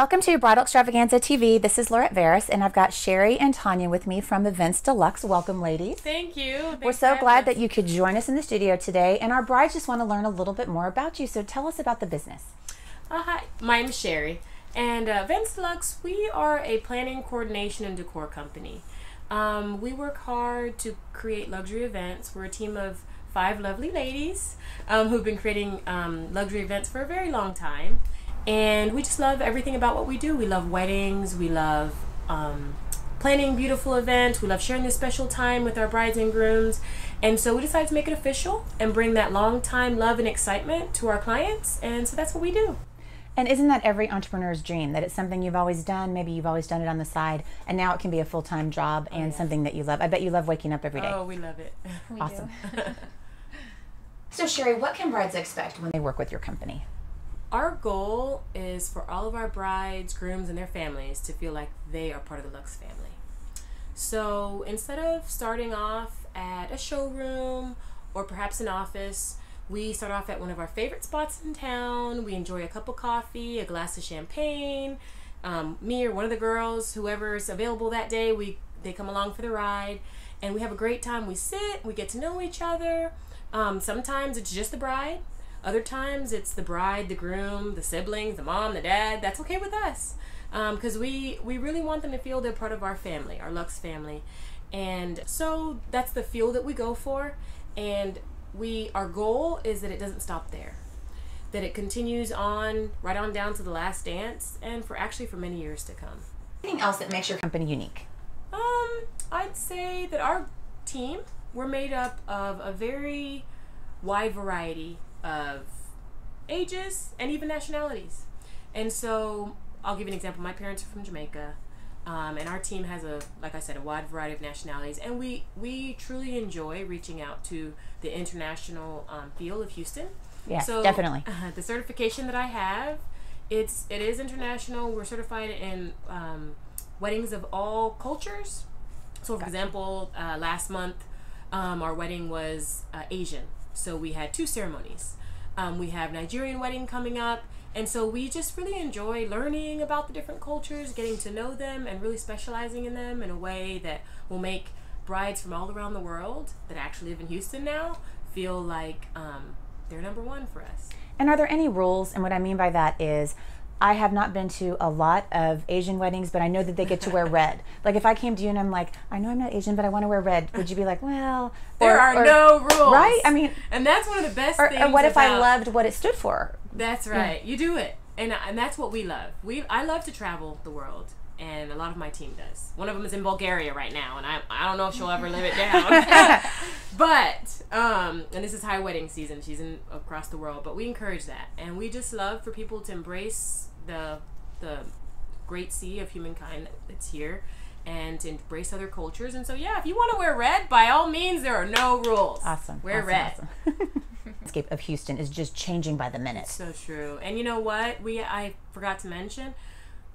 Welcome to Bridal Extravaganza TV. This is Laurette Veras, and I've got Sherry and Tanya with me from Events Deluxe. Welcome, ladies. Thank you. Thanks We're so glad that you could join us in the studio today, and our brides just want to learn a little bit more about you. So tell us about the business. Uh, hi, my name is Sherry, and uh, Events Deluxe, we are a planning, coordination, and decor company. Um, we work hard to create luxury events. We're a team of five lovely ladies um, who've been creating um, luxury events for a very long time and we just love everything about what we do. We love weddings. We love um, planning beautiful events. We love sharing this special time with our brides and grooms. And so we decided to make it official and bring that long time love and excitement to our clients. And so that's what we do. And isn't that every entrepreneur's dream that it's something you've always done? Maybe you've always done it on the side, and now it can be a full time job and oh, yeah. something that you love. I bet you love waking up every day. Oh, we love it. We awesome. so, Sherry, what can brides expect when they work with your company? Our goal is for all of our brides, grooms, and their families to feel like they are part of the Lux family. So instead of starting off at a showroom or perhaps an office, we start off at one of our favorite spots in town. We enjoy a cup of coffee, a glass of champagne. Um, me or one of the girls, whoever is available that day, we they come along for the ride, and we have a great time. We sit, we get to know each other. Um, sometimes it's just the bride. Other times it's the bride, the groom, the siblings, the mom, the dad. That's okay with us because um, we we really want them to feel they're part of our family, our Lux family, and so that's the feel that we go for. And we our goal is that it doesn't stop there, that it continues on right on down to the last dance, and for actually for many years to come. Anything else that makes your company unique? Um, I'd say that our team we're made up of a very wide variety of ages and even nationalities. And so I'll give you an example. My parents are from Jamaica. Um, and our team has a, like I said, a wide variety of nationalities, and we we truly enjoy reaching out to the international um, field of Houston. Yeah, so, definitely. Uh, the certification that I have, it's it is international. We're certified in um, weddings of all cultures. So, for gotcha. example, uh, last month, um, our wedding was uh, Asian, so we had two ceremonies. Um, we have Nigerian wedding coming up. And so we just really enjoy learning about the different cultures, getting to know them, and really specializing in them in a way that will make brides from all around the world that actually live in Houston now feel like um, they're number one for us. And are there any rules? And what I mean by that is, I have not been to a lot of Asian weddings, but I know that they get to wear red. Like if I came to you and I'm like, I know I'm not Asian, but I want to wear red, would you be like, well, there or, are or, no rules, right? I mean, and that's one of the best or, things. Or what if I loved what it stood for? That's right. Yeah. You do it, and and that's what we love. We I love to travel the world, and a lot of my team does. One of them is in Bulgaria right now, and I I don't know if she'll ever live it down. but um, and this is high wedding season. She's in across the world, but we encourage that, and we just love for people to embrace the the great sea of humankind that's here and to embrace other cultures. And so, yeah, if you want to wear red, by all means, there are no rules. Awesome. Wear awesome, red. Awesome. landscape of Houston is just changing by the minute. So true. And you know what? We I forgot to mention,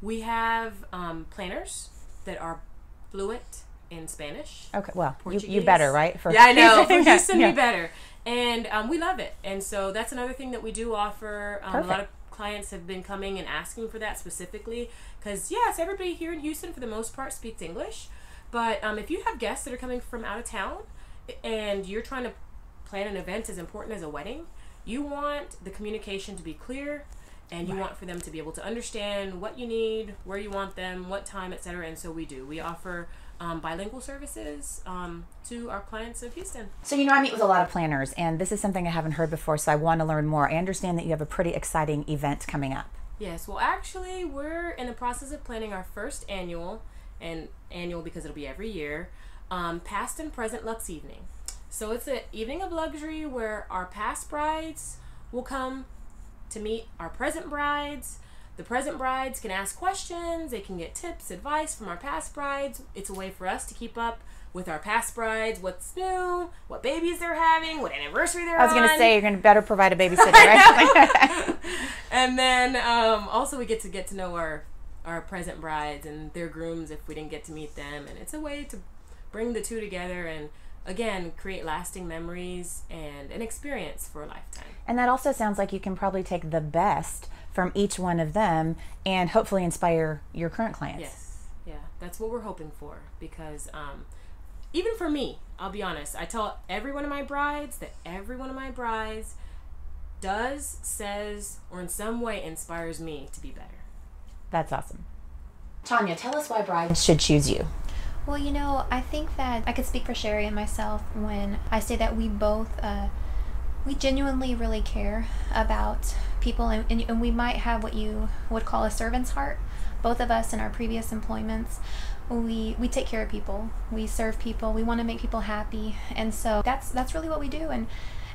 we have um, planners that are fluent in Spanish. Okay. Well, you, you better right for yeah, I know for Houston, yeah. be better. And um, we love it. And so that's another thing that we do offer. Um, a lot of clients have been coming and asking for that specifically because yes everybody here in houston for the most part speaks english. But um, if you have guests that are coming from out of town and you're trying to plan an event as important as a wedding you want the communication to be clear and you right. want for them to be able to understand what you need where you want them what time etc and so we do we offer um, bilingual services um, to our clients of Houston. So, you know, I meet with a lot of planners, and this is something I haven't heard before, so I want to learn more. I understand that you have a pretty exciting event coming up. Yes, well, actually, we're in the process of planning our first annual, and annual because it'll be every year, um, past and present Lux Evening. So, it's an evening of luxury where our past brides will come to meet our present brides the present brides can ask questions, they can get tips, advice from our past brides. It's a way for us to keep up with our past brides, what's new, what babies they're having, what anniversary they're I was going to say you're going to better provide a babysitter, right? and then um, also we get to get to know our our present brides and their grooms if we didn't get to meet them, and it's a way to bring the two together and again create lasting memories and an experience for a lifetime. And that also sounds like you can probably take the best from each one of them and hopefully inspire your current clients. Yes, yeah, that's what we're hoping for because um, even for me, I'll be honest, I tell every one of my brides that every one of my brides does, says, or in some way inspires me to be better. That's awesome. Tanya, tell us why brides should choose you. Well, you know, I think that I could speak for Sherry and myself when I say that we both, uh, we genuinely really care about people, and, and, and we might have what you would call a servant's heart. Both of us in our previous employments, we we take care of people, we serve people, we want to make people happy, and so that's that's really what we do, and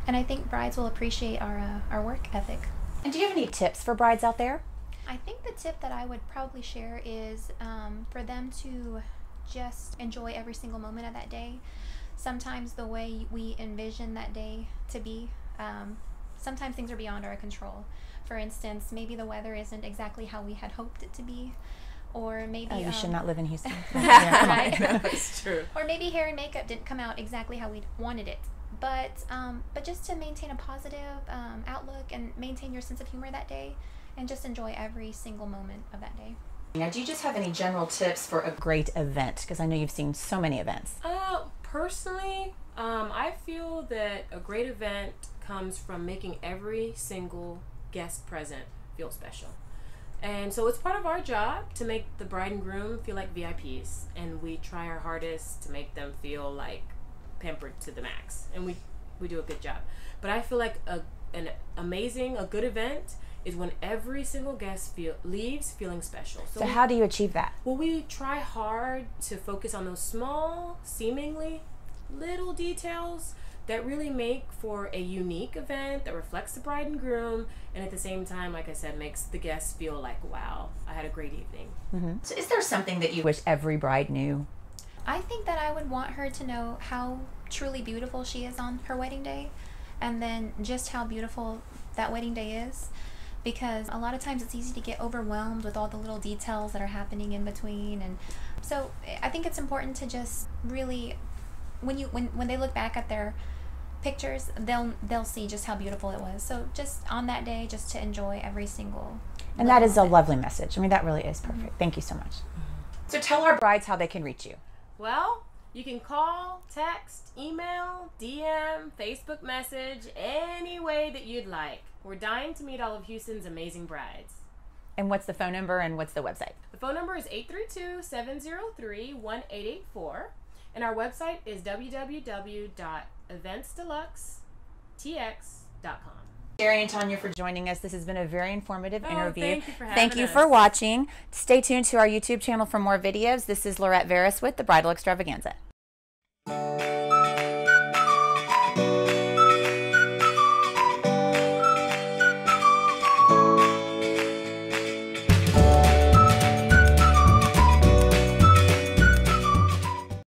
and I think brides will appreciate our uh, our work ethic. And do you have any tips for brides out there? I think the tip that I would probably share is um, for them to just enjoy every single moment of that day. Sometimes the way we envision that day to be, um, sometimes things are beyond our control. For instance, maybe the weather isn't exactly how we had hoped it to be. Or maybe Oh, you um, should not live in Houston. right? That's true. or maybe hair and makeup didn't come out exactly how we wanted it. But um, but just to maintain a positive um, outlook and maintain your sense of humor that day, and just enjoy every single moment of that day. Now, do you just have any general tips for a great event? Because I know you've seen so many events. Uh, personally, um, I feel that a great event comes from making every single guest present feel special. And so it's part of our job to make the bride and groom feel like VIPs. And we try our hardest to make them feel like pampered to the max. And we, we do a good job. But I feel like a, an amazing, a good event is when every single guest feel, leaves feeling special. So, we- how do you achieve that? well, we try hard to focus on those small, seemingly little details that really make for a unique event that reflects the bride and groom, and at the same time, like I said, makes the guests feel like, wow, I had a great evening. Mm-hmm. So, is there something that you wish every bride knew? I think that I would want her to know how truly beautiful she is on her wedding day, and then just how beautiful that wedding day is. Because a lot of times it's easy to get overwhelmed with all the little details that are happening in between, and so I think it's important to just really, when you when when they look back at their pictures, they'll they'll see just how beautiful it was. So just on that day, just to enjoy every single. And that is a of lovely message. I mean, that really is mm-hmm. perfect. Thank you so much. Mm-hmm. So, tell our brides how they can reach you. Well, you can call, text, email, DM, Facebook message, any way that you'd like. We're dying to meet all of Houston's amazing brides. And what's the phone number and what's the website? The phone number is 832 703 1884, and our website is www.eventsdeluxetx.com. Sherry and Tanya for joining us. This has been a very informative Oh, interview. thank you for Thank you for watching. Stay tuned to our YouTube channel for more videos. This is Lorette Veris with the Bridal Extravaganza.